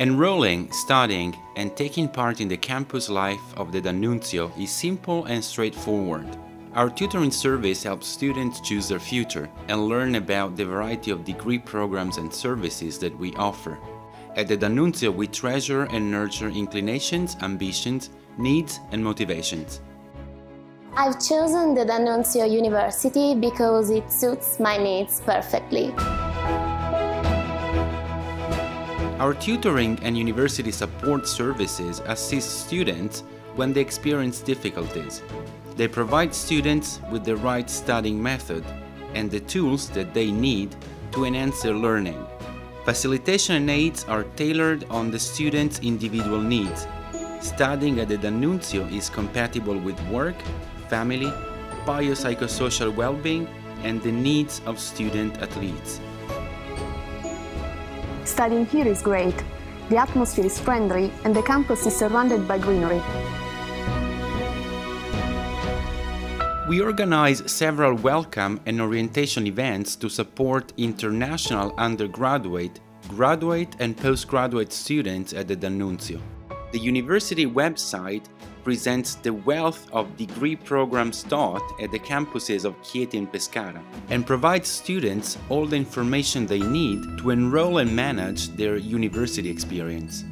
Enrolling, studying, and taking part in the campus life of the D'Annunzio is simple and straightforward. Our tutoring service helps students choose their future and learn about the variety of degree programs and services that we offer. At the D'Annunzio, we treasure and nurture inclinations, ambitions, needs, and motivations. I've chosen the D'Annunzio University because it suits my needs perfectly. Our tutoring and university support services assist students when they experience difficulties. They provide students with the right studying method and the tools that they need to enhance their learning. Facilitation and aids are tailored on the student's individual needs. Studying at the D'Annunzio is compatible with work, family, biopsychosocial well-being, and the needs of student athletes. Studying here is great. The atmosphere is friendly and the campus is surrounded by greenery. We organize several welcome and orientation events to support international undergraduate, graduate and postgraduate students at the D'Annunzio. The university website presents the wealth of degree programs taught at the campuses of Chieti and Pescara and provides students all the information they need to enroll and manage their university experience.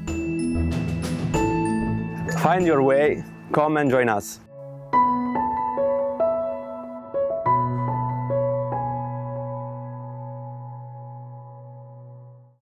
Find your way, come and join us.